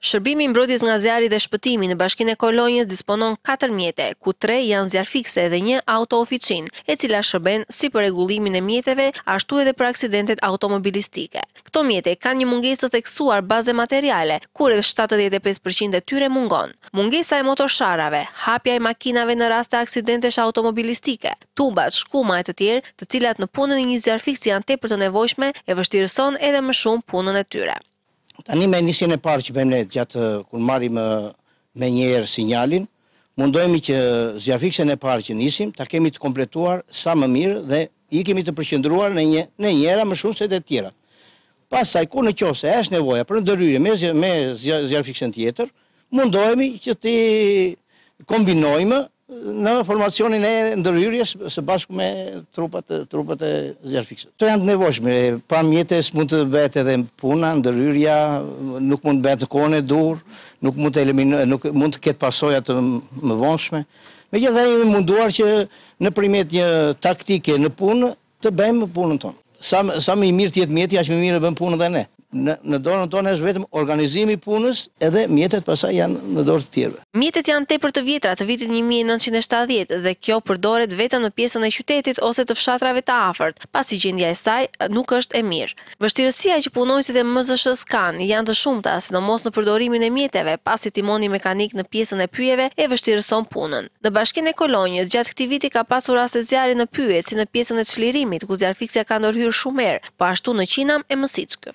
Shërbimi i Mbrojtjes nga Zjarri dhe Shpëtimi në Bashkinë e Kolonjës disponon katër mjete, ku tre janë zjarrfikëse dhe një auto-oficinë, e cila shërben si për rregullimin e mjeteve, ashtu edhe për aksidentet automobilistike. Këto mjete kanë një mungesë të theksuar baze materiale, ku rreth shtatëdhjetë e pesë për qind e tyre mungon. Mungesa e motosharrave, hapja e makinave në raste aksidentesh automobilistike, tubat, shkuma e të tjerë, të cilat në punën e një zjarrfikësi janë tepër të nevojshme, e vështirëson edhe më shumë punën e tyre. Tani me nisjen e parë që bëjmë ne gjatë kur marrim menjëherë sinjalin, mundohemi që zjarrfikësen e parë që nisim ta kemi të kompletuar sa më mirë dhe i kemi të përqendruar në një në njëra më shumë se te të tjerat. Pastaj kur në qoftë se është nevoja për ndërhyrje me me zjarrfikësen tjetër, mundohemi që të kombinojmë Në formacionin e ndërhyrjes së bashku me trupat trupat e zjarrfikësve. Këto janë të nevojshme. Pa mjete s'mund të bëhet edhe puna, ndërhyrja nuk mund të bëhet në kohën e duhur, nuk mund të elimino, nuk mund të ketë pasoja të mëvonshme. Megjithatë jemi munduar që nëpërmjet një taktike në punë Të bëjmë punën tonë. Sa sa më i mirë të jetë mjeti, aq më mirë e bëjmë punën dhe ne. Në në dorën tonë është vetëm organizimi i punës, edhe mjetet pastaj janë në dorë të tjerëve. Mjetet janë tepër të vjetra, të vitit një mijë e nëntëqind e shtatëdhjetë dhe kjo përdoret vetëm në pjesën e qytetit ose të fshatrave të afërt, pasi gjendja e saj nuk është e mirë. Vështirësia që punonjësit e MZSH-së kanë janë të shumta, sidomos në përdorimin e mjeteve, pasi timoni mekanik në pjesën e pyjeve e vështirëson punën. Në bashkinë e Kolonjës, gjatë këtij viti ka pasur raste zjarri në pyje, si në pjesën e Çlirimit, ku zjarrfikësja ka ndërhyrë shumë herë, po ashtu në Qinam e Mësiçkë.